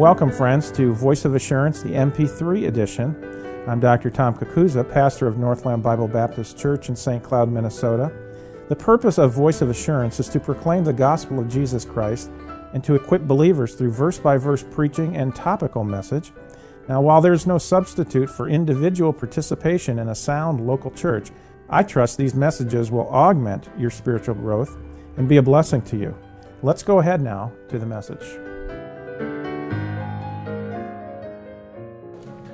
Welcome, friends, to Voice of Assurance, the MP3 edition. I'm Dr. Tom Cucuzza, pastor of Northland Bible Baptist Church in St. Cloud, Minnesota. The purpose of Voice of Assurance is to proclaim the gospel of Jesus Christ and to equip believers through verse by verse preaching and topical message. Now, while there's no substitute for individual participation in a sound local church, I trust these messages will augment your spiritual growth and be a blessing to you. Let's go ahead now to the message.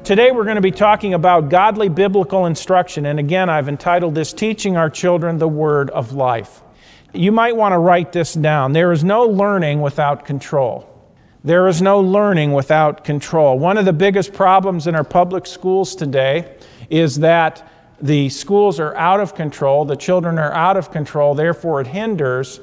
Today we're going to be talking about godly biblical instruction, and again, I've entitled this Teaching Our Children the Word of Life. You might want to write this down. There is no learning without control. There is no learning without control. One of the biggest problems in our public schools today is that the schools are out of control, the children are out of control, therefore, it hinders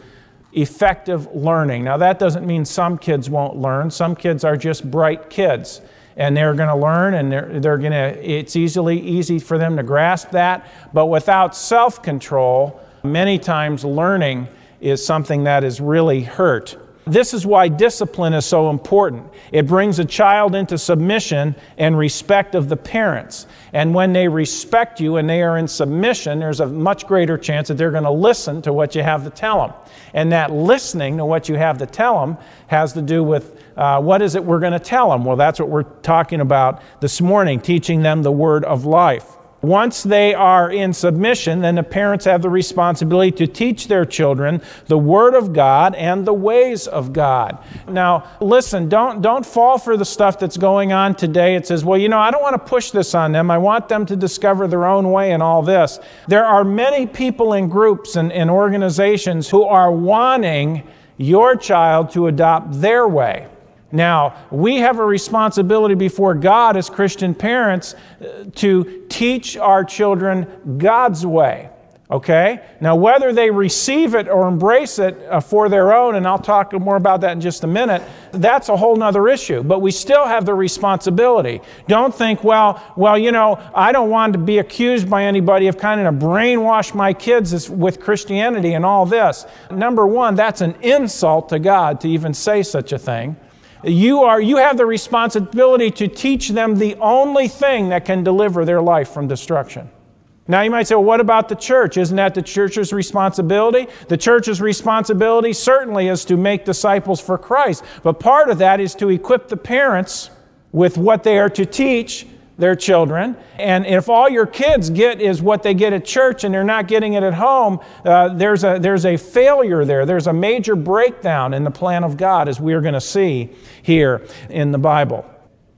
effective learning. Now, that doesn't mean some kids won't learn, some kids are just bright kids and they're going to learn and they're, they're going to it's easily easy for them to grasp that. But without self-control many times learning is something that is really hurt this is why discipline is so important. It brings a child into submission and respect of the parents. And when they respect you and they are in submission, there's a much greater chance that they're going to listen to what you have to tell them. And that listening to what you have to tell them has to do with uh, what is it we're going to tell them? Well, that's what we're talking about this morning, teaching them the word of life. Once they are in submission, then the parents have the responsibility to teach their children the Word of God and the ways of God. Now, listen, don't, don't fall for the stuff that's going on today. It says, well, you know, I don't want to push this on them. I want them to discover their own way and all this. There are many people in groups and, and organizations who are wanting your child to adopt their way. Now, we have a responsibility before God as Christian parents uh, to teach our children God's way. Okay? Now, whether they receive it or embrace it uh, for their own, and I'll talk more about that in just a minute, that's a whole other issue. But we still have the responsibility. Don't think, well, well, you know, I don't want to be accused by anybody of kind of brainwash my kids with Christianity and all this. Number one, that's an insult to God to even say such a thing. You, are, you have the responsibility to teach them the only thing that can deliver their life from destruction. Now you might say, well, what about the church? Isn't that the church's responsibility? The church's responsibility certainly is to make disciples for Christ, but part of that is to equip the parents with what they are to teach their children. And if all your kids get is what they get at church and they're not getting it at home, uh, there's, a, there's a failure there. There's a major breakdown in the plan of God, as we are going to see here in the Bible.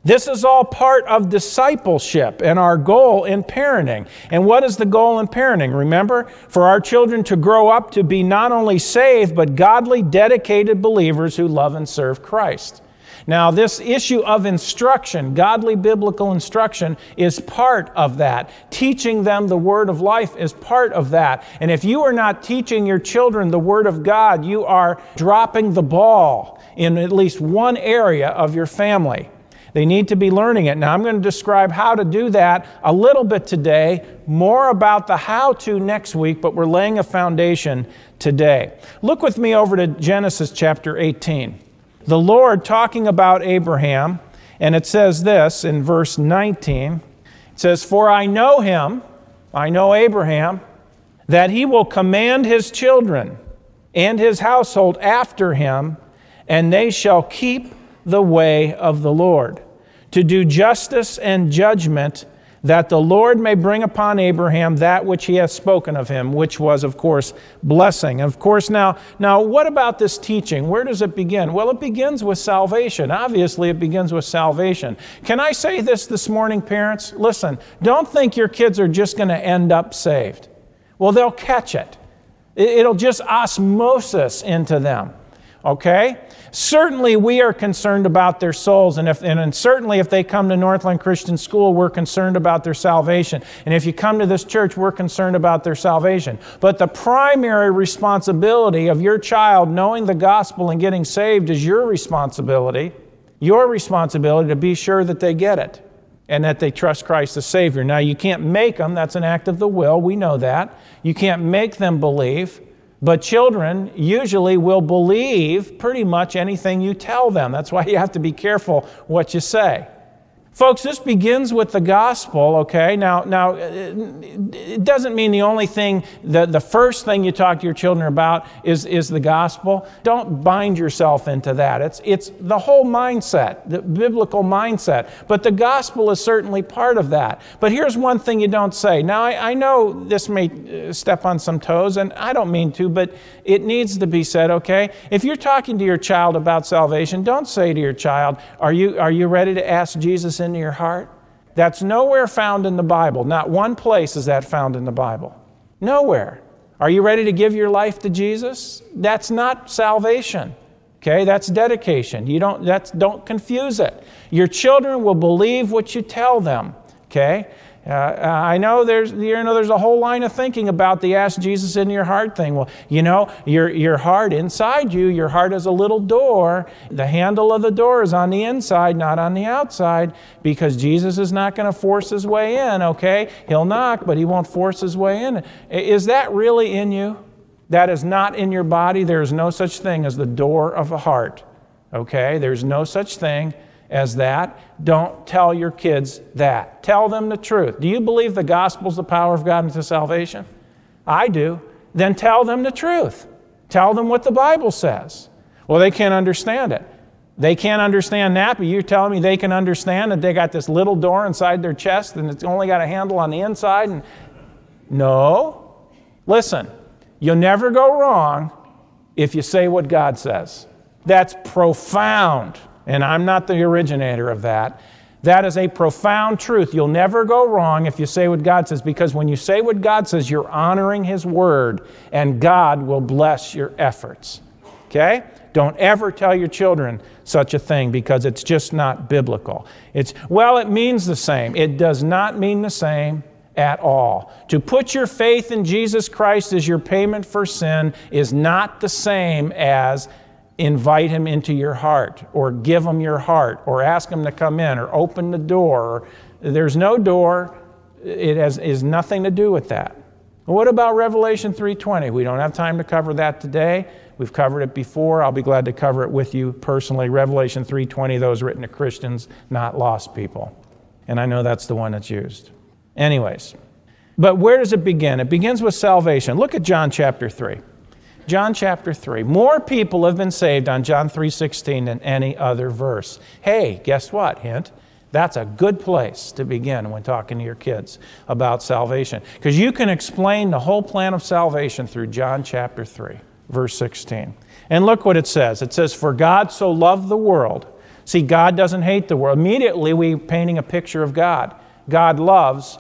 This is all part of discipleship and our goal in parenting. And what is the goal in parenting? Remember, for our children to grow up to be not only saved, but godly, dedicated believers who love and serve Christ. Now, this issue of instruction, godly biblical instruction, is part of that. Teaching them the Word of life is part of that. And if you are not teaching your children the Word of God, you are dropping the ball in at least one area of your family. They need to be learning it. Now, I'm going to describe how to do that a little bit today, more about the how to next week, but we're laying a foundation today. Look with me over to Genesis chapter 18 the Lord talking about Abraham, and it says this in verse 19 it says, For I know him, I know Abraham, that he will command his children and his household after him, and they shall keep the way of the Lord, to do justice and judgment that the Lord may bring upon Abraham that which he hath spoken of him, which was, of course, blessing. Of course, now, now what about this teaching? Where does it begin? Well, it begins with salvation. Obviously, it begins with salvation. Can I say this this morning, parents? Listen, don't think your kids are just going to end up saved. Well, they'll catch it. It'll just osmosis into them. Okay? Certainly, we are concerned about their souls, and, if, and certainly if they come to Northland Christian School, we're concerned about their salvation. And if you come to this church, we're concerned about their salvation. But the primary responsibility of your child knowing the gospel and getting saved is your responsibility, your responsibility to be sure that they get it and that they trust Christ as Savior. Now, you can't make them, that's an act of the will, we know that. You can't make them believe But children usually will believe pretty much anything you tell them. That's why you have to be careful what you say. Folks, this begins with the gospel, okay? Now, now it doesn't mean the only thing, the, the first thing you talk to your children about is, is the gospel. Don't bind yourself into that. It's, it's the whole mindset, the biblical mindset. But the gospel is certainly part of that. But here's one thing you don't say. Now, I, I know this may uh, step on some toes, and I don't mean to, but it needs to be said, okay? If you're talking to your child about salvation, don't say to your child, Are you, are you ready to ask Jesus into your heart? That's nowhere found in the Bible. Not one place is that found in the Bible. Nowhere. Are you ready to give your life to Jesus? That's not salvation. Okay, that's dedication. You don't that's don't confuse it. Your children will believe what you tell them. Okay? Uh, uh, I know there's, you know there's a whole line of thinking about the ask Jesus in your heart thing. Well, you know, your, your heart inside you, your heart is a little door. The handle of the door is on the inside, not on the outside, because Jesus is not going to force his way in, okay? He'll knock, but he won't force his way in. Is that really in you? That is not in your body. There is no such thing as the door of a heart, okay? There's no such thing as that. Don't tell your kids that. Tell them the truth. Do you believe the gospel is the power of God into salvation? I do. Then tell them the truth. Tell them what the Bible says. Well, they can't understand it. They can't understand that, but you're telling me they can understand that they got this little door inside their chest and it's only got a handle on the inside? And no. Listen, you'll never go wrong if you say what God says. That's profound and I'm not the originator of that. That is a profound truth. You'll never go wrong if you say what God says, because when you say what God says, you're honoring His word, and God will bless your efforts. Okay? Don't ever tell your children such a thing because it's just not biblical. It's, well, it means the same. It does not mean the same at all. To put your faith in Jesus Christ as your payment for sin is not the same as invite him into your heart or give him your heart or ask him to come in or open the door. There's no door. It has is nothing to do with that. What about Revelation 3:20? We don't have time to cover that today. We've covered it before. I'll be glad to cover it with you personally. Revelation 3:20 those written to Christians, not lost people. And I know that's the one that's used. Anyways, but where does it begin? It begins with salvation. Look at John chapter 3. John chapter 3. More people have been saved on John 3:16 than any other verse. Hey, guess what? Hint. That's a good place to begin when talking to your kids about salvation because you can explain the whole plan of salvation through John chapter 3, verse 16. And look what it says. It says for God so loved the world. See, God doesn't hate the world. Immediately we painting a picture of God. God loves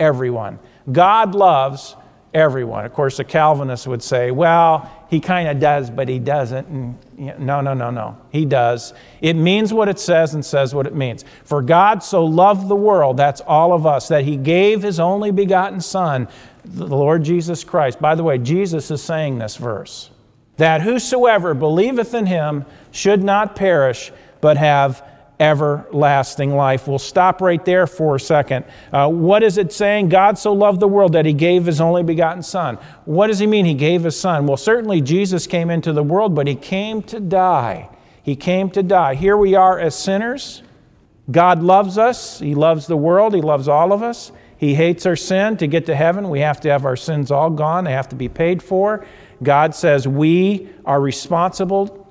everyone. God loves everyone. Of course, the Calvinists would say, well, he kind of does, but he doesn't. And no, no, no, no. He does. It means what it says and says what it means. For God so loved the world, that's all of us, that he gave his only begotten Son, the Lord Jesus Christ. By the way, Jesus is saying this verse that whosoever believeth in him should not perish, but have everlasting life. We'll stop right there for a second. Uh, what is it saying? God so loved the world that he gave his only begotten Son. What does he mean he gave his Son? Well, certainly Jesus came into the world, but he came to die. He came to die. Here we are as sinners. God loves us, he loves the world, he loves all of us. He hates our sin. To get to heaven, we have to have our sins all gone, they have to be paid for. God says we are responsible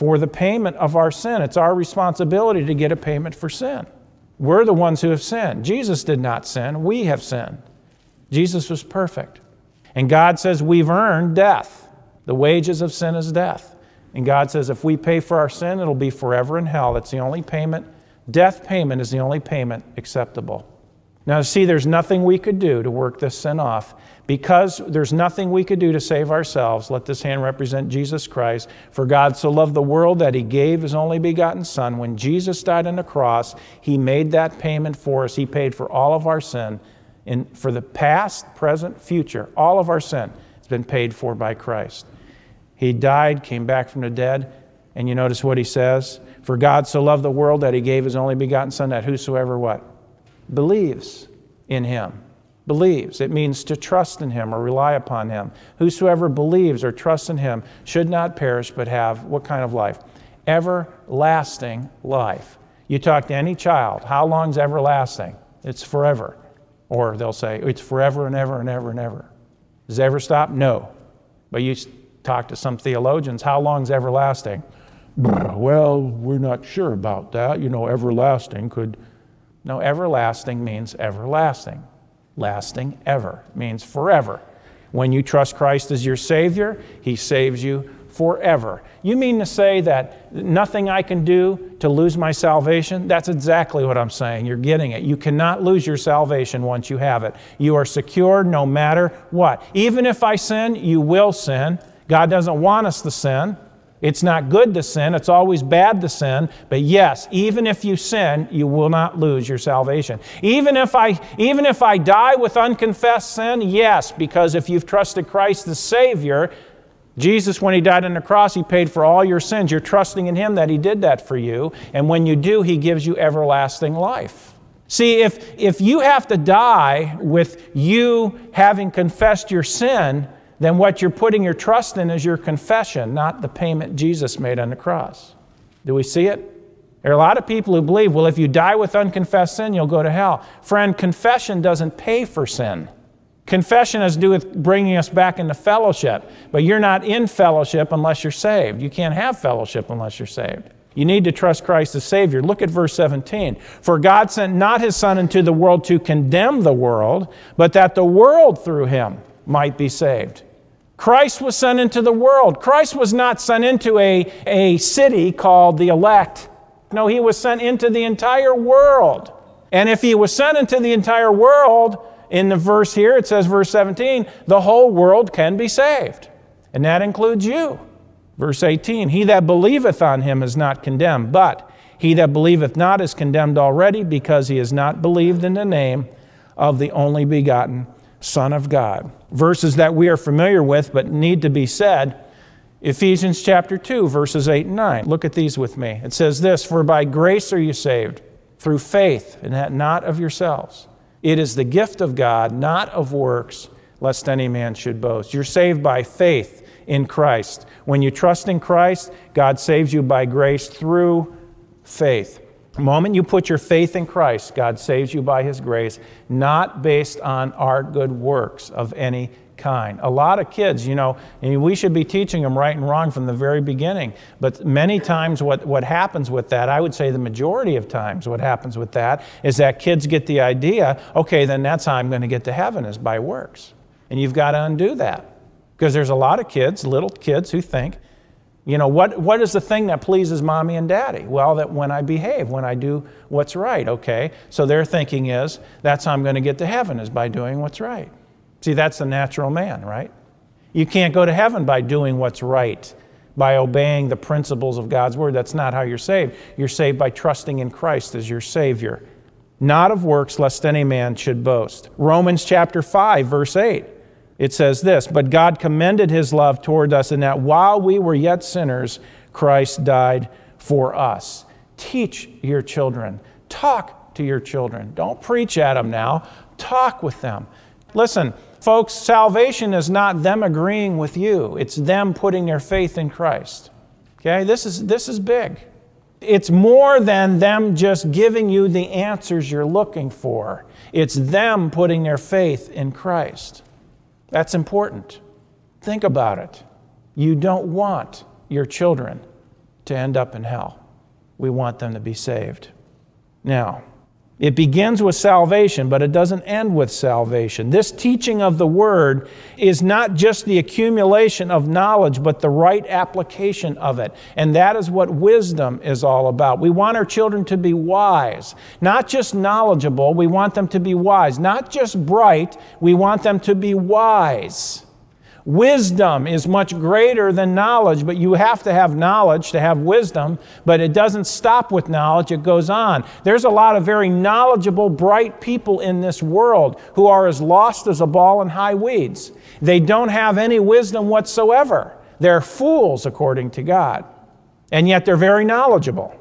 for the payment of our sin. It's our responsibility to get a payment for sin. We're the ones who have sinned. Jesus did not sin, we have sinned. Jesus was perfect. And God says we've earned death. The wages of sin is death. And God says if we pay for our sin, it'll be forever in hell. That's the only payment. Death payment is the only payment acceptable. Now, see, there's nothing we could do to work this sin off. Because there's nothing we could do to save ourselves, let this hand represent Jesus Christ. For God so loved the world that he gave his only begotten Son. When Jesus died on the cross, he made that payment for us. He paid for all of our sin. And for the past, present, future, all of our sin has been paid for by Christ. He died, came back from the dead, and you notice what he says? For God so loved the world that he gave his only begotten Son, that whosoever what? Believes in him believes. It means to trust in him or rely upon him. Whosoever believes or trusts in him should not perish but have what kind of life? Everlasting life. You talk to any child, how long's everlasting? It's forever. Or they'll say, it's forever and ever and ever and ever. Does it ever stop? No. But you talk to some theologians, how long's everlasting? Well, we're not sure about that. You know, everlasting could. No, everlasting means everlasting lasting ever, means forever. When you trust Christ as your Savior, He saves you forever. You mean to say that nothing I can do to lose my salvation? That's exactly what I'm saying. You're getting it. You cannot lose your salvation once you have it. You are secure no matter what. Even if I sin, you will sin. God doesn't want us to sin. It's not good to sin, it's always bad to sin, but yes, even if you sin, you will not lose your salvation. Even if I even if I die with unconfessed sin, yes, because if you've trusted Christ the Savior, Jesus, when He died on the cross, He paid for all your sins. You're trusting in Him that He did that for you. And when you do, He gives you everlasting life. See, if, if you have to die with you having confessed your sin, then what you're putting your trust in is your confession, not the payment Jesus made on the cross. Do we see it? There are a lot of people who believe, well, if you die with unconfessed sin, you'll go to hell. Friend, confession doesn't pay for sin. Confession has to do with bringing us back into fellowship, but you're not in fellowship unless you're saved. You can't have fellowship unless you're saved. You need to trust Christ as Savior. Look at verse 17. For God sent not his Son into the world to condemn the world, but that the world through him might be saved. Christ was sent into the world. Christ was not sent into a, a city called the elect. No, he was sent into the entire world. And if he was sent into the entire world, in the verse here, it says, verse 17, the whole world can be saved. And that includes you. Verse 18, he that believeth on him is not condemned, but he that believeth not is condemned already because he has not believed in the name of the only begotten Son of God. Verses that we are familiar with but need to be said. Ephesians chapter 2, verses 8 and 9. Look at these with me. It says this For by grace are you saved, through faith, and that not of yourselves. It is the gift of God, not of works, lest any man should boast. You're saved by faith in Christ. When you trust in Christ, God saves you by grace through faith. The moment you put your faith in Christ, God saves you by His grace, not based on our good works of any kind. A lot of kids, you know, we should be teaching them right and wrong from the very beginning. But many times, what, what happens with that, I would say the majority of times, what happens with that is that kids get the idea okay, then that's how I'm going to get to heaven is by works. And you've got to undo that. Because there's a lot of kids, little kids, who think you know, what, what is the thing that pleases mommy and daddy? Well, that when I behave, when I do what's right, okay? So their thinking is that's how I'm going to get to heaven, is by doing what's right. See, that's the natural man, right? You can't go to heaven by doing what's right, by obeying the principles of God's word. That's not how you're saved. You're saved by trusting in Christ as your Savior, not of works, lest any man should boast. Romans chapter 5, verse 8 it says this But God commended his love toward us in that while we were yet sinners, Christ died for us. Teach your children, talk to your children. Don't preach at them now, talk with them. Listen, folks, salvation is not them agreeing with you, it's them putting their faith in Christ. Okay, this is, this is big. It's more than them just giving you the answers you're looking for. It's them putting their faith in Christ. That's important. Think about it. You don't want your children to end up in hell. We want them to be saved. Now, it begins with salvation, but it doesn't end with salvation. This teaching of the Word is not just the accumulation of knowledge, but the right application of it. And that is what wisdom is all about. We want our children to be wise, not just knowledgeable, we want them to be wise. Not just bright, we want them to be wise. Wisdom is much greater than knowledge, but you have to have knowledge to have wisdom, but it doesn't stop with knowledge, it goes on. There's a lot of very knowledgeable, bright people in this world who are as lost as a ball in high weeds. They don't have any wisdom whatsoever. They're fools, according to God, and yet they're very knowledgeable.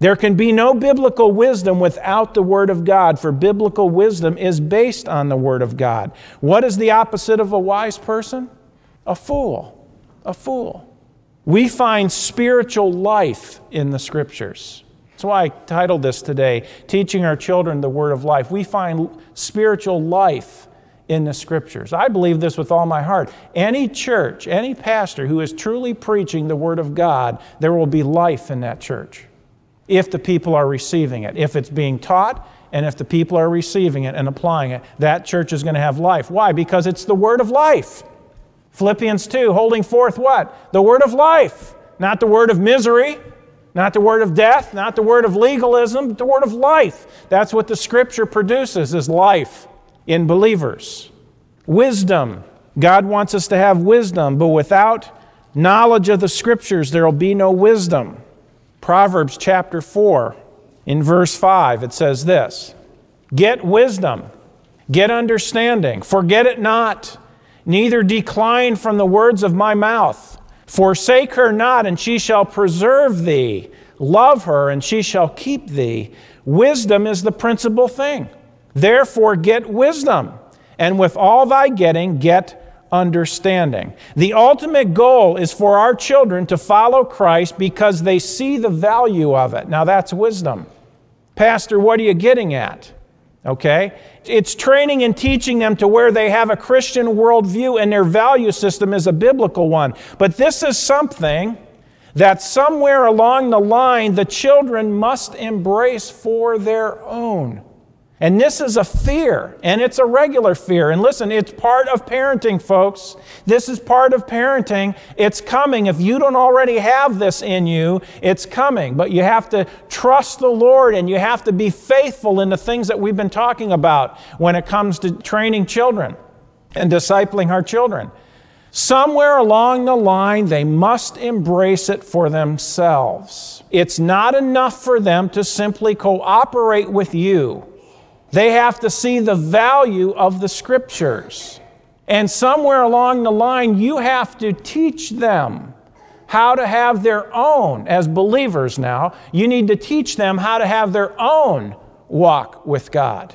There can be no biblical wisdom without the Word of God, for biblical wisdom is based on the Word of God. What is the opposite of a wise person? A fool. A fool. We find spiritual life in the Scriptures. That's why I titled this today, Teaching Our Children the Word of Life. We find spiritual life in the Scriptures. I believe this with all my heart. Any church, any pastor who is truly preaching the Word of God, there will be life in that church if the people are receiving it. If it's being taught and if the people are receiving it and applying it, that church is going to have life. Why? Because it's the word of life. Philippians 2, holding forth what? The word of life, not the word of misery, not the word of death, not the word of legalism, but the word of life. That's what the scripture produces is life in believers. Wisdom. God wants us to have wisdom, but without knowledge of the scriptures, there will be no wisdom. Proverbs chapter 4, in verse 5, it says this Get wisdom, get understanding, forget it not, neither decline from the words of my mouth. Forsake her not, and she shall preserve thee. Love her, and she shall keep thee. Wisdom is the principal thing. Therefore, get wisdom, and with all thy getting, get understanding. The ultimate goal is for our children to follow Christ because they see the value of it. Now, that's wisdom. Pastor, what are you getting at? Okay? It's training and teaching them to where they have a Christian worldview and their value system is a biblical one. But this is something that somewhere along the line the children must embrace for their own. And this is a fear, and it's a regular fear. And listen, it's part of parenting, folks. This is part of parenting. It's coming. If you don't already have this in you, it's coming. But you have to trust the Lord and you have to be faithful in the things that we've been talking about when it comes to training children and discipling our children. Somewhere along the line, they must embrace it for themselves. It's not enough for them to simply cooperate with you. They have to see the value of the scriptures. And somewhere along the line, you have to teach them how to have their own, as believers now, you need to teach them how to have their own walk with God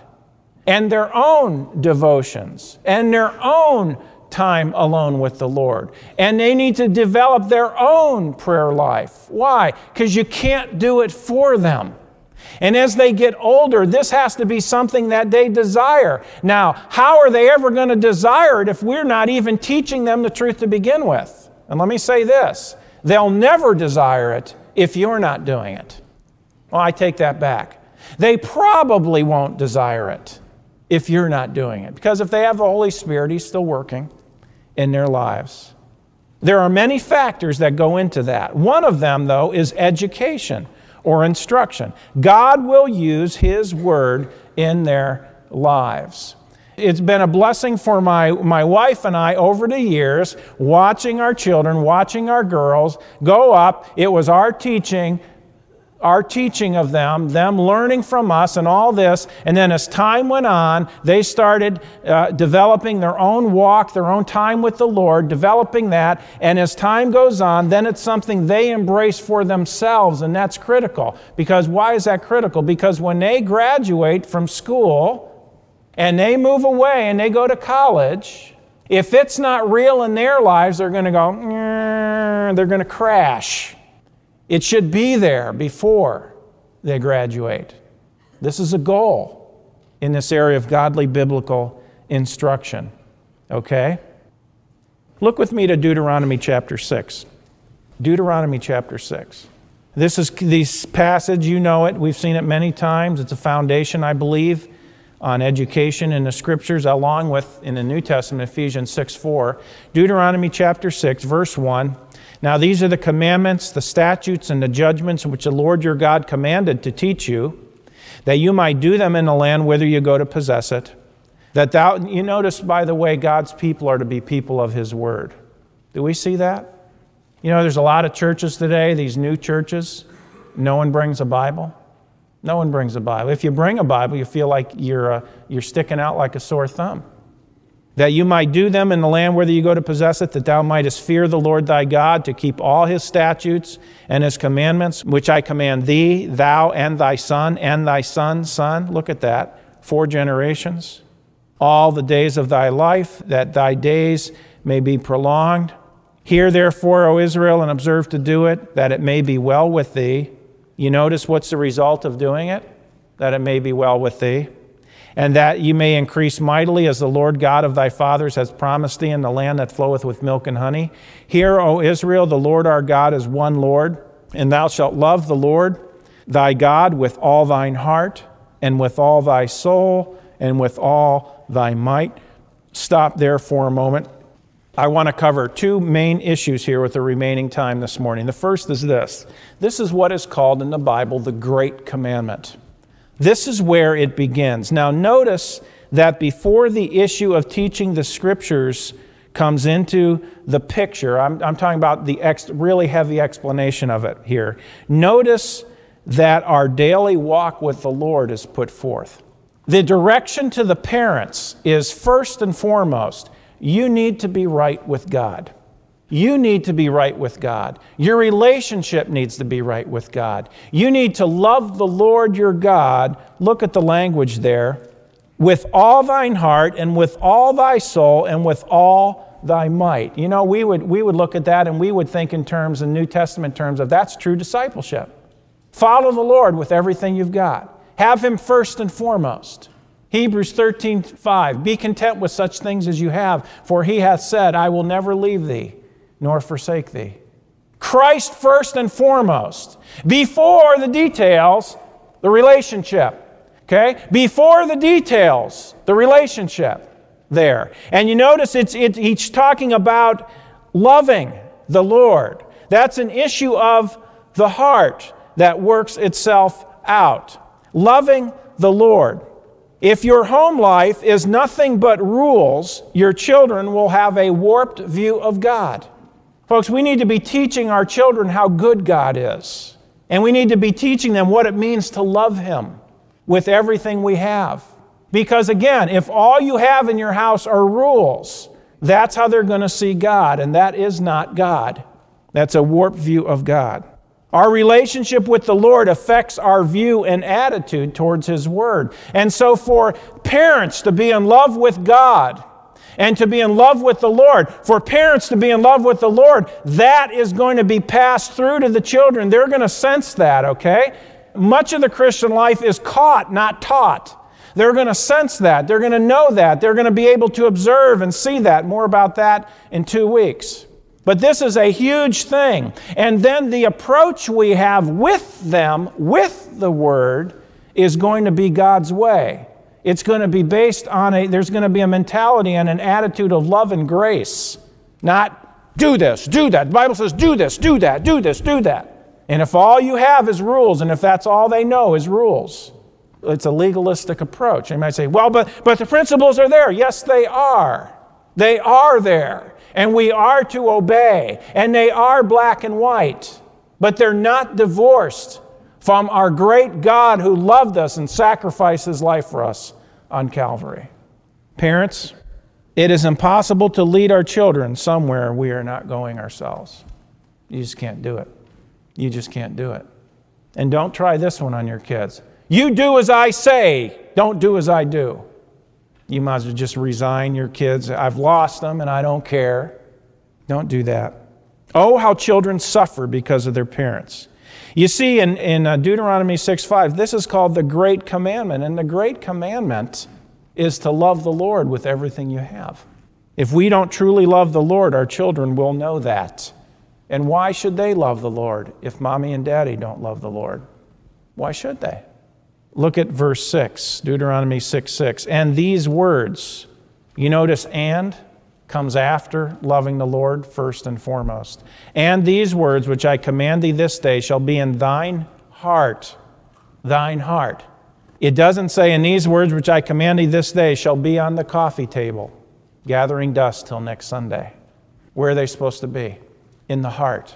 and their own devotions and their own time alone with the Lord. And they need to develop their own prayer life. Why? Because you can't do it for them. And as they get older, this has to be something that they desire. Now, how are they ever going to desire it if we're not even teaching them the truth to begin with? And let me say this they'll never desire it if you're not doing it. Well, I take that back. They probably won't desire it if you're not doing it. Because if they have the Holy Spirit, He's still working in their lives. There are many factors that go into that. One of them, though, is education or instruction. God will use His Word in their lives. It's been a blessing for my, my wife and I over the years, watching our children, watching our girls go up. It was our teaching our teaching of them, them learning from us, and all this. And then as time went on, they started uh, developing their own walk, their own time with the Lord, developing that. And as time goes on, then it's something they embrace for themselves, and that's critical. Because why is that critical? Because when they graduate from school and they move away and they go to college, if it's not real in their lives, they're going to go, they're going to crash. It should be there before they graduate. This is a goal in this area of godly biblical instruction. Okay? Look with me to Deuteronomy chapter 6. Deuteronomy chapter 6. This is this passage, you know it. We've seen it many times. It's a foundation, I believe, on education in the scriptures, along with in the New Testament, Ephesians 6 4. Deuteronomy chapter 6, verse 1. Now, these are the commandments, the statutes, and the judgments which the Lord your God commanded to teach you, that you might do them in the land whither you go to possess it. That thou, you notice, by the way, God's people are to be people of His word. Do we see that? You know, there's a lot of churches today, these new churches, no one brings a Bible. No one brings a Bible. If you bring a Bible, you feel like you're, uh, you're sticking out like a sore thumb. That you might do them in the land whither you go to possess it, that thou mightest fear the Lord thy God, to keep all his statutes and his commandments, which I command thee, thou and thy son, and thy son's son. Look at that. Four generations. All the days of thy life, that thy days may be prolonged. Hear therefore, O Israel, and observe to do it, that it may be well with thee. You notice what's the result of doing it? That it may be well with thee and that you may increase mightily as the Lord God of thy fathers has promised thee in the land that floweth with milk and honey. Hear, O Israel, the Lord our God is one Lord, and thou shalt love the Lord thy God with all thine heart, and with all thy soul, and with all thy might. Stop there for a moment. I want to cover two main issues here with the remaining time this morning. The first is this this is what is called in the Bible the Great Commandment. This is where it begins. Now, notice that before the issue of teaching the scriptures comes into the picture, I'm, I'm talking about the ex, really heavy explanation of it here. Notice that our daily walk with the Lord is put forth. The direction to the parents is first and foremost, you need to be right with God. You need to be right with God. Your relationship needs to be right with God. You need to love the Lord your God. Look at the language there. With all thine heart and with all thy soul and with all thy might. You know, we would, we would look at that and we would think in terms, in New Testament terms, of that's true discipleship. Follow the Lord with everything you've got. Have him first and foremost. Hebrews 13, 5. Be content with such things as you have, for he hath said, I will never leave thee nor forsake thee. Christ first and foremost. Before the details, the relationship. Okay? Before the details, the relationship there. And you notice it's, it, he's talking about loving the Lord. That's an issue of the heart that works itself out. Loving the Lord. If your home life is nothing but rules, your children will have a warped view of God. Folks, we need to be teaching our children how good God is. And we need to be teaching them what it means to love Him with everything we have. Because again, if all you have in your house are rules, that's how they're going to see God, and that is not God. That's a warped view of God. Our relationship with the Lord affects our view and attitude towards His Word. And so, for parents to be in love with God, and to be in love with the Lord. For parents to be in love with the Lord, that is going to be passed through to the children. They're going to sense that, okay? Much of the Christian life is caught, not taught. They're going to sense that. They're going to know that. They're going to be able to observe and see that. More about that in two weeks. But this is a huge thing. And then the approach we have with them, with the Word, is going to be God's way. It's going to be based on a, there's going to be a mentality and an attitude of love and grace, not do this, do that. The Bible says do this, do that, do this, do that. And if all you have is rules, and if that's all they know is rules, it's a legalistic approach. You might say, well, but, but the principles are there. Yes, they are. They are there. And we are to obey. And they are black and white. But they're not divorced from our great God who loved us and sacrificed his life for us on Calvary. Parents, it is impossible to lead our children somewhere we are not going ourselves. You just can't do it. You just can't do it. And don't try this one on your kids. You do as I say, don't do as I do. You might as well just resign your kids. I've lost them and I don't care. Don't do that. Oh, how children suffer because of their parents. You see, in, in uh, Deuteronomy 6 5, this is called the Great Commandment. And the Great Commandment is to love the Lord with everything you have. If we don't truly love the Lord, our children will know that. And why should they love the Lord if mommy and daddy don't love the Lord? Why should they? Look at verse 6, Deuteronomy 6 6. And these words, you notice and? Comes after loving the Lord first and foremost. And these words which I command thee this day shall be in thine heart. Thine heart. It doesn't say, in these words which I command thee this day shall be on the coffee table, gathering dust till next Sunday. Where are they supposed to be? In the heart.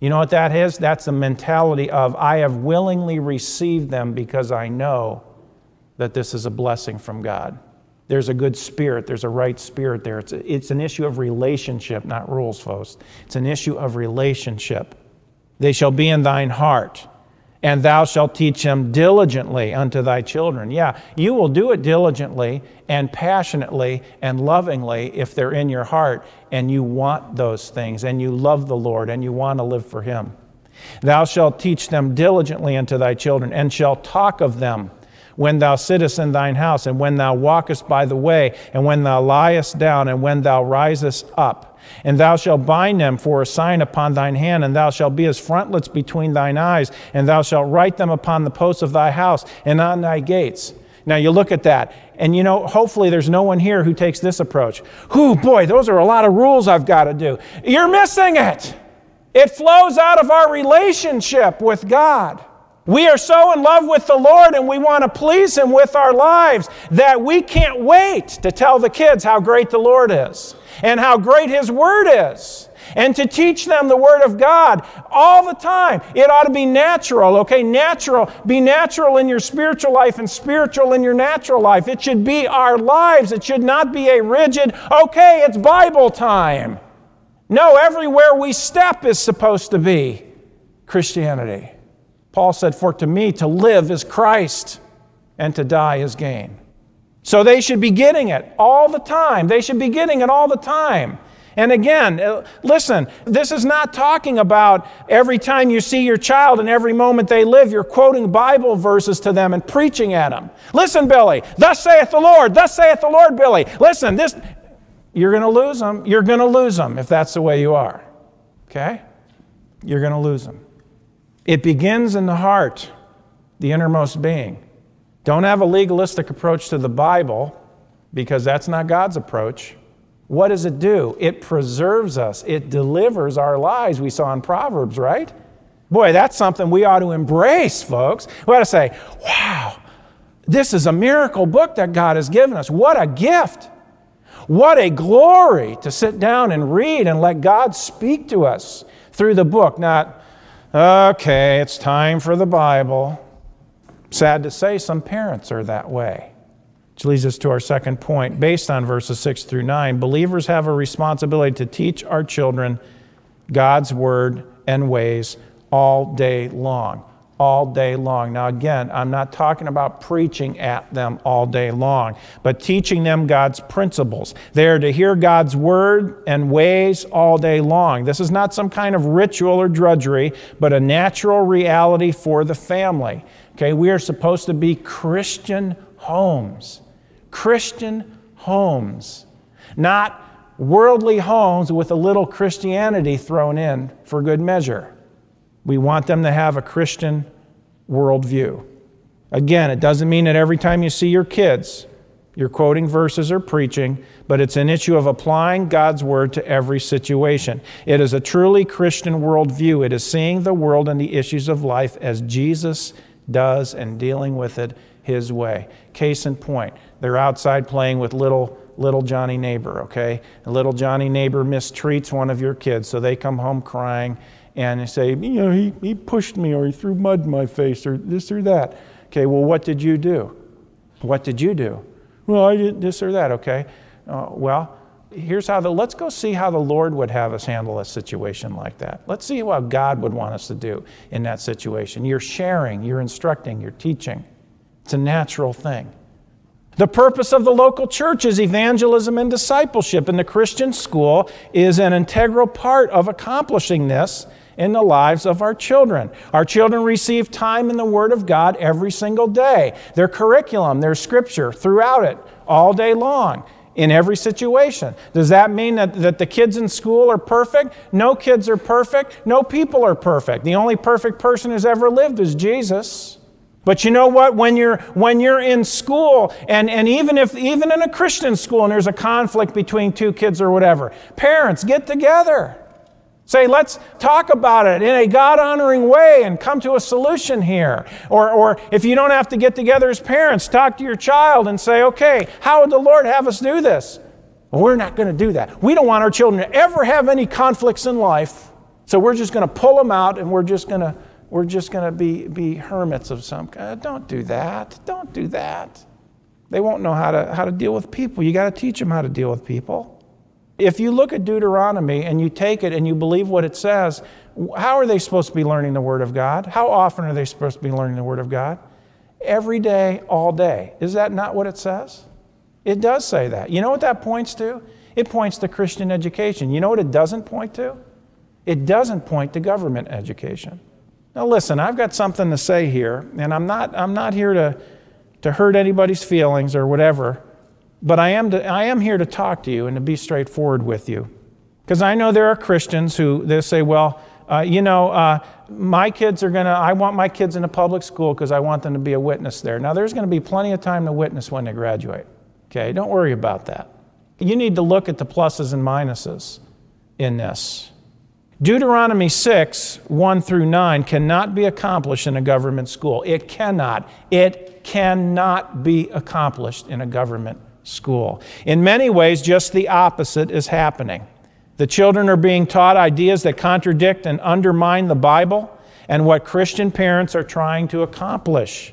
You know what that is? That's the mentality of, I have willingly received them because I know that this is a blessing from God. There's a good spirit, there's a right spirit there. It's, it's an issue of relationship, not rules, folks. It's an issue of relationship. They shall be in thine heart, and thou shalt teach them diligently unto thy children. Yeah, you will do it diligently and passionately and lovingly if they're in your heart and you want those things and you love the Lord and you want to live for Him. Thou shalt teach them diligently unto thy children, and shalt talk of them when thou sittest in thine house, and when thou walkest by the way, and when thou liest down, and when thou risest up. And thou shalt bind them for a sign upon thine hand, and thou shalt be as frontlets between thine eyes, and thou shalt write them upon the posts of thy house and on thy gates. Now you look at that, and you know, hopefully there's no one here who takes this approach. Whew, boy, those are a lot of rules I've got to do. You're missing it. It flows out of our relationship with God. We are so in love with the Lord and we want to please Him with our lives that we can't wait to tell the kids how great the Lord is and how great His Word is and to teach them the Word of God all the time. It ought to be natural, okay? Natural. Be natural in your spiritual life and spiritual in your natural life. It should be our lives. It should not be a rigid, okay, it's Bible time. No, everywhere we step is supposed to be Christianity. Paul said, For to me to live is Christ, and to die is gain. So they should be getting it all the time. They should be getting it all the time. And again, uh, listen, this is not talking about every time you see your child and every moment they live, you're quoting Bible verses to them and preaching at them. Listen, Billy, thus saith the Lord, thus saith the Lord, Billy. Listen, this, you're going to lose them. You're going to lose them if that's the way you are. Okay? You're going to lose them. It begins in the heart, the innermost being. Don't have a legalistic approach to the Bible because that's not God's approach. What does it do? It preserves us, it delivers our lives. We saw in Proverbs, right? Boy, that's something we ought to embrace, folks. We ought to say, wow, this is a miracle book that God has given us. What a gift. What a glory to sit down and read and let God speak to us through the book, not Okay, it's time for the Bible. Sad to say, some parents are that way. Which leads us to our second point. Based on verses 6 through 9, believers have a responsibility to teach our children God's word and ways all day long all day long. Now, again, I'm not talking about preaching at them all day long, but teaching them God's principles. They are to hear God's word and ways all day long. This is not some kind of ritual or drudgery, but a natural reality for the family. Okay, we are supposed to be Christian homes. Christian homes, not worldly homes with a little Christianity thrown in for good measure. We want them to have a Christian worldview. Again, it doesn't mean that every time you see your kids, you're quoting verses or preaching, but it's an issue of applying God's word to every situation. It is a truly Christian worldview. It is seeing the world and the issues of life as Jesus does and dealing with it his way. Case in point, they're outside playing with little little Johnny neighbor, okay? And little Johnny neighbor mistreats one of your kids, so they come home crying and say, you know, he, he pushed me or he threw mud in my face or this or that. Okay, well, what did you do? What did you do? Well, I did this or that, okay? Uh, well, here's how the, let's go see how the Lord would have us handle a situation like that. Let's see what God would want us to do in that situation. You're sharing, you're instructing, you're teaching. It's a natural thing. The purpose of the local church is evangelism and discipleship, and the Christian school is an integral part of accomplishing this in the lives of our children. Our children receive time in the Word of God every single day. Their curriculum, their scripture throughout it, all day long, in every situation. Does that mean that, that the kids in school are perfect? No kids are perfect. No people are perfect. The only perfect person who's ever lived is Jesus. But you know what? When you're, when you're in school, and, and even if even in a Christian school and there's a conflict between two kids or whatever, parents get together. Say, let's talk about it in a God honoring way and come to a solution here. Or, or if you don't have to get together as parents, talk to your child and say, okay, how would the Lord have us do this? We're not going to do that. We don't want our children to ever have any conflicts in life. So we're just going to pull them out and we're just going to we're just going to be, be hermits of some kind. Uh, don't do that. Don't do that. They won't know how to, how to deal with people. You got to teach them how to deal with people. If you look at Deuteronomy and you take it and you believe what it says, how are they supposed to be learning the Word of God? How often are they supposed to be learning the Word of God? Every day, all day. Is that not what it says? It does say that. You know what that points to? It points to Christian education. You know what it doesn't point to? It doesn't point to government education. Now, listen, I've got something to say here, and I'm not, I'm not here to, to hurt anybody's feelings or whatever. But I am, to, I am here to talk to you and to be straightforward with you. Because I know there are Christians who they say, well, uh, you know, uh, my kids are going to, I want my kids in a public school because I want them to be a witness there. Now, there's going to be plenty of time to witness when they graduate. Okay, don't worry about that. You need to look at the pluses and minuses in this. Deuteronomy 6, 1 through 9, cannot be accomplished in a government school. It cannot. It cannot be accomplished in a government school. In many ways, just the opposite is happening. The children are being taught ideas that contradict and undermine the Bible and what Christian parents are trying to accomplish.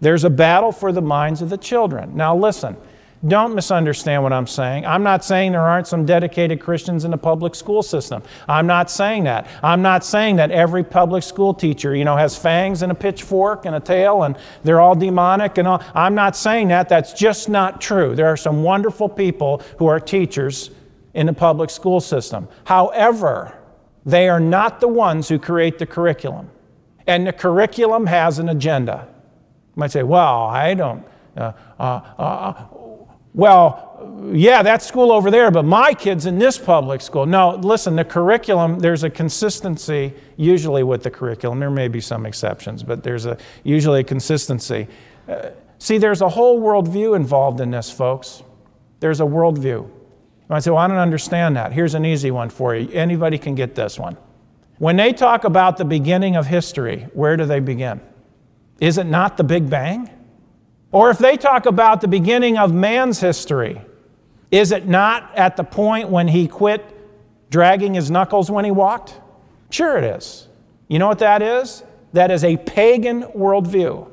There's a battle for the minds of the children. Now, listen, don't misunderstand what I'm saying. I'm not saying there aren't some dedicated Christians in the public school system. I'm not saying that. I'm not saying that every public school teacher, you know, has fangs and a pitchfork and a tail and they're all demonic and all. I'm not saying that. That's just not true. There are some wonderful people who are teachers in the public school system. However, they are not the ones who create the curriculum. And the curriculum has an agenda. You might say, well, I don't. Uh, uh, uh, well, yeah, that school over there, but my kid's in this public school. No, listen, the curriculum, there's a consistency usually with the curriculum. There may be some exceptions, but there's a, usually a consistency. Uh, see, there's a whole worldview involved in this, folks. There's a worldview. You might say, well, I don't understand that. Here's an easy one for you. Anybody can get this one. When they talk about the beginning of history, where do they begin? Is it not the Big Bang? Or if they talk about the beginning of man's history, is it not at the point when he quit dragging his knuckles when he walked? Sure, it is. You know what that is? That is a pagan worldview.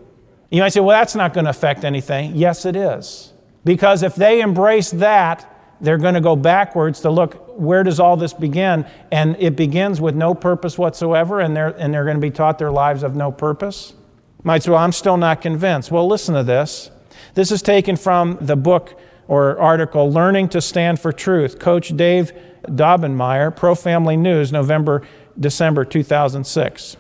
You might say, well, that's not going to affect anything. Yes, it is. Because if they embrace that, they're going to go backwards to look where does all this begin and it begins with no purpose whatsoever and they're, and they're going to be taught their lives of no purpose might say, Well, I'm still not convinced. Well, listen to this. This is taken from the book or article, Learning to Stand for Truth. Coach Dave Daubenmire, Pro Family News, November, December 2006.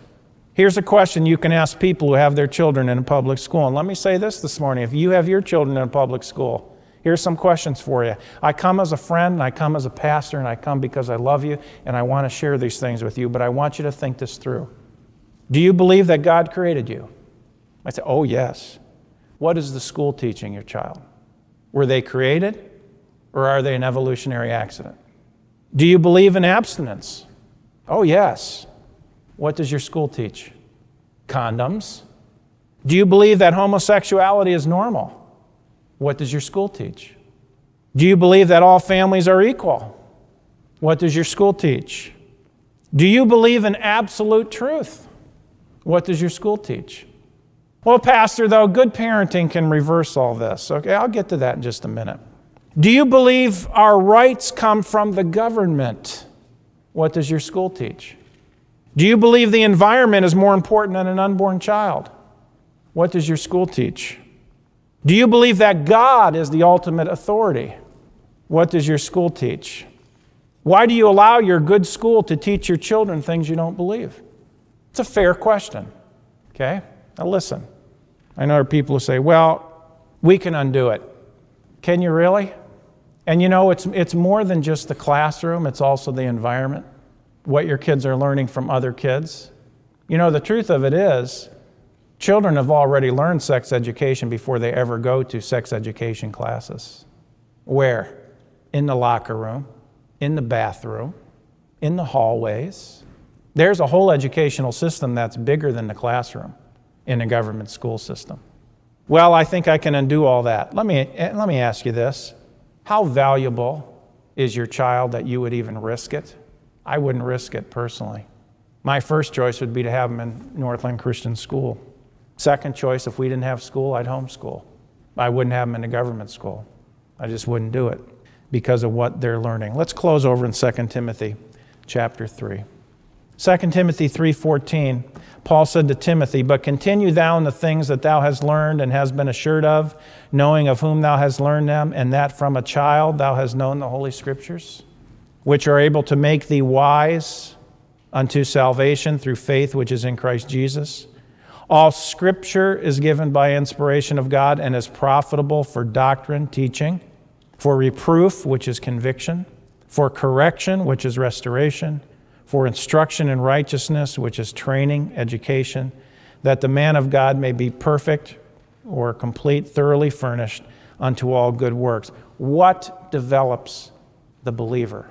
Here's a question you can ask people who have their children in a public school. And let me say this this morning if you have your children in a public school, here's some questions for you. I come as a friend, and I come as a pastor, and I come because I love you, and I want to share these things with you, but I want you to think this through. Do you believe that God created you? I say, oh, yes. What is the school teaching your child? Were they created or are they an evolutionary accident? Do you believe in abstinence? Oh, yes. What does your school teach? Condoms. Do you believe that homosexuality is normal? What does your school teach? Do you believe that all families are equal? What does your school teach? Do you believe in absolute truth? What does your school teach? Well, Pastor, though, good parenting can reverse all this. Okay, I'll get to that in just a minute. Do you believe our rights come from the government? What does your school teach? Do you believe the environment is more important than an unborn child? What does your school teach? Do you believe that God is the ultimate authority? What does your school teach? Why do you allow your good school to teach your children things you don't believe? It's a fair question. Okay? Now listen. I know there are people who say, well, we can undo it. Can you really? And you know, it's, it's more than just the classroom, it's also the environment, what your kids are learning from other kids. You know, the truth of it is, children have already learned sex education before they ever go to sex education classes. Where? In the locker room, in the bathroom, in the hallways. There's a whole educational system that's bigger than the classroom in a government school system. Well, I think I can undo all that. Let me, eh, let me ask you this How valuable is your child that you would even risk it? I wouldn't risk it personally. My first choice would be to have them in Northland Christian School. Second choice, if we didn't have school, I'd homeschool. I wouldn't have them in a government school. I just wouldn't do it because of what they're learning. Let's close over in 2 Timothy chapter 3. 2 Timothy 3:14 Paul said to Timothy, "But continue thou in the things that thou hast learned and hast been assured of, knowing of whom thou hast learned them, and that from a child thou hast known the holy scriptures, which are able to make thee wise unto salvation through faith which is in Christ Jesus." All scripture is given by inspiration of God and is profitable for doctrine, teaching, for reproof, which is conviction, for correction, which is restoration, for instruction in righteousness, which is training, education, that the man of God may be perfect or complete, thoroughly furnished unto all good works. What develops the believer?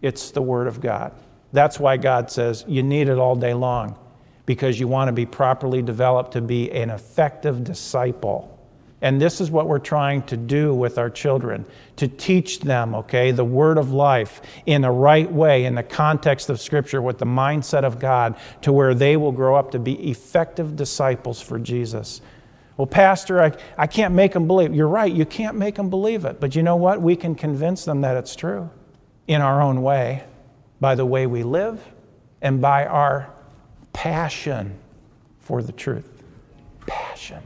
It's the Word of God. That's why God says you need it all day long because you want to be properly developed to be an effective disciple. And this is what we're trying to do with our children to teach them, okay, the word of life in the right way, in the context of Scripture, with the mindset of God, to where they will grow up to be effective disciples for Jesus. Well, Pastor, I, I can't make them believe. You're right, you can't make them believe it. But you know what? We can convince them that it's true in our own way, by the way we live and by our passion for the truth. Passion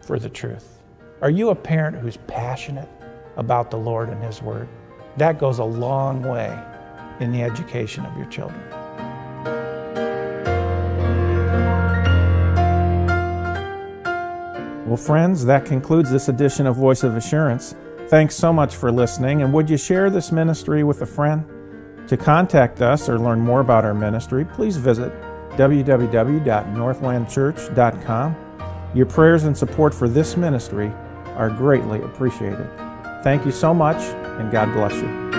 for the truth. Are you a parent who's passionate about the Lord and His Word? That goes a long way in the education of your children. Well, friends, that concludes this edition of Voice of Assurance. Thanks so much for listening, and would you share this ministry with a friend? To contact us or learn more about our ministry, please visit www.northlandchurch.com. Your prayers and support for this ministry are greatly appreciated. Thank you so much, and God bless you.